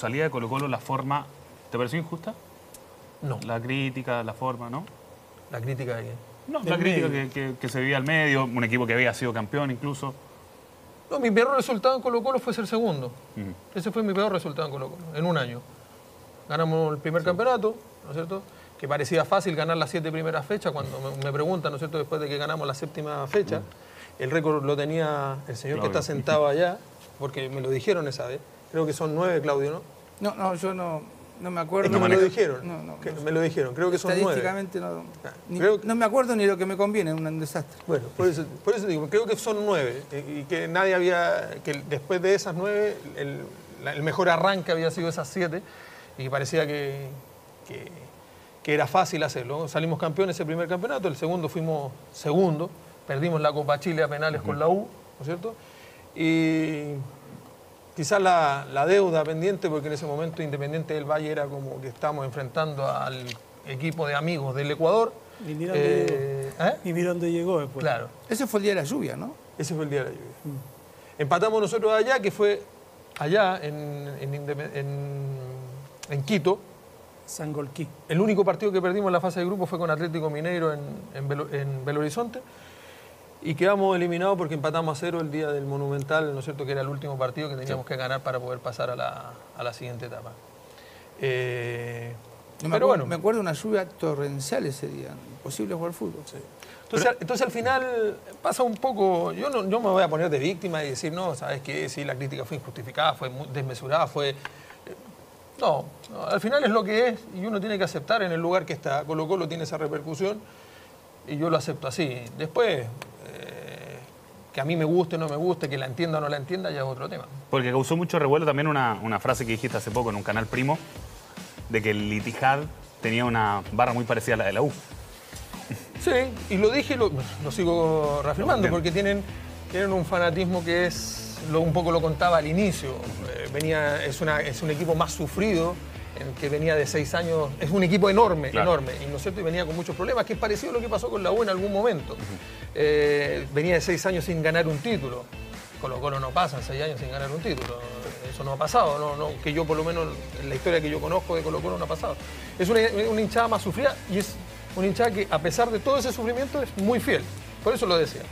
salida de Colo Colo la forma, ¿te pareció injusta? No. La crítica, la forma, ¿no? ¿La crítica de quién? No, la crítica que, que- que se vivía al medio, un equipo que había sido campeón incluso. No, mi peor resultado en Colo Colo fue ser segundo. Ese fue mi peor resultado en Colo Colo, en un año. Ganamos el primer campeonato, ¿no es cierto? Que parecía fácil ganar las siete primeras fechas, cuando me, me preguntan, ¿no es cierto?, después de que ganamos la séptima fecha, el récord lo tenía el señor que está sentado allá, porque me lo dijeron esa vez. Creo que son nueve, Claudio, ¿no? No, no, yo no, no me acuerdo. Es que me lo dijeron. No, no, que no. me lo dijeron, creo que son nueve. Estadísticamente no, Ah, ni- creo que- no me acuerdo ni lo que me conviene, un desastre. Bueno, por eso, por eso digo, creo que son nueve eh, y que nadie había, que después de esas nueve, el, la- el mejor arranque había sido esas siete y parecía que, que, que era fácil hacerlo. Salimos campeones ese primer campeonato, el segundo fuimos segundo, perdimos la Copa Chile a penales con la U, ¿no es cierto? Y quizás la, la deuda pendiente, porque en ese momento Independiente del Valle era como que estábamos enfrentando al equipo de amigos del Ecuador. Y mira dónde Eh, ¿eh? Y mira dónde llegó después. Claro. Ese fue el día de la lluvia, ¿no? Ese fue el día de la lluvia. Empatamos nosotros allá, que fue allá en, en en- en Quito. Sangolquí. El único partido que perdimos en la fase de grupo fue con Atlético Mineiro en, en Belo, en Belo Horizonte. Y quedamos eliminados porque empatamos a cero el día del Monumental, ¿no es cierto? Que era el último partido que teníamos que ganar para poder pasar a la, a la siguiente etapa. Eh, No me pero acuerdo, bueno, me acuerdo de una lluvia torrencial ese día. Imposible jugar fútbol. Entonces, entonces al final pasa un poco, yo no yo me voy a poner de víctima y decir, no, sabes que sí, la crítica fue injustificada, fue desmesurada, fue... No, no, al final es lo que es y uno tiene que aceptar en el lugar que está. Colo Colo tiene esa repercusión y yo lo acepto así. Después, eh, que a mí me guste o no me guste, que la entienda o no la entienda, ya es otro tema. Porque causó mucho revuelo también una, una frase que dijiste hace poco en un canal primo, de que el Litijad tenía una barra muy parecida a la de la U. Sí, y lo dije y lo, lo sigo reafirmando, porque tienen, tienen un fanatismo que es, lo, un poco lo contaba al inicio, eh, venía, es, una, es un equipo más sufrido, que venía de seis años, es un equipo enorme, Claro. enorme, y, ¿no es cierto? y venía con muchos problemas, que es parecido a lo que pasó con la U en algún momento. Eh, venía de seis años sin ganar un título. Colo Colo no pasan seis años sin ganar un título. Eso no ha pasado, no, no, que yo por lo menos en la historia que yo conozco de Colo Colo no ha pasado. Es una, una hinchada más sufrida y es una hinchada que a pesar de todo ese sufrimiento es muy fiel. Por eso lo decía.